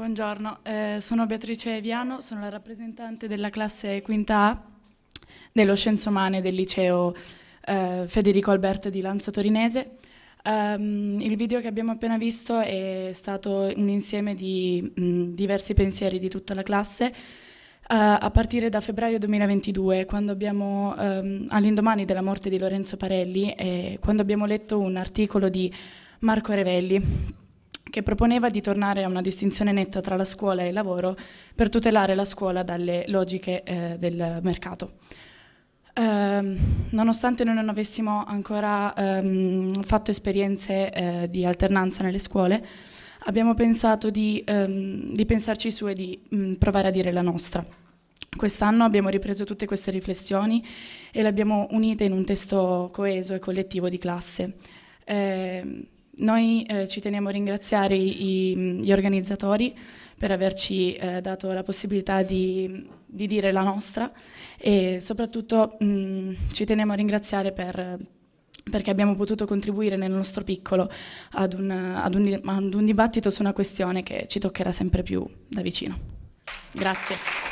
Buongiorno, eh, sono Beatrice Viano, sono la rappresentante della classe quinta A dello Scienze Umane del liceo eh, Federico Alberto di Lanzo Torinese. Um, il video che abbiamo appena visto è stato un insieme di mh, diversi pensieri di tutta la classe uh, a partire da febbraio 2022, quando abbiamo, um, all'indomani della morte di Lorenzo Parelli, e quando abbiamo letto un articolo di Marco Revelli che proponeva di tornare a una distinzione netta tra la scuola e il lavoro per tutelare la scuola dalle logiche eh, del mercato. Eh, nonostante noi non avessimo ancora ehm, fatto esperienze eh, di alternanza nelle scuole, abbiamo pensato di, ehm, di pensarci su e di mh, mm, provare a dire la nostra. Quest'anno abbiamo ripreso tutte queste riflessioni e le abbiamo unite in un testo coeso e collettivo di classe. Eh, noi eh, ci teniamo a ringraziare i, gli organizzatori per averci eh, dato la possibilità di, di, dire la nostra e soprattutto mh, ci teniamo a ringraziare per, perché abbiamo potuto contribuire nel nostro piccolo ad un, ad, un, ad un dibattito su una questione che ci toccherà sempre più da vicino. Grazie.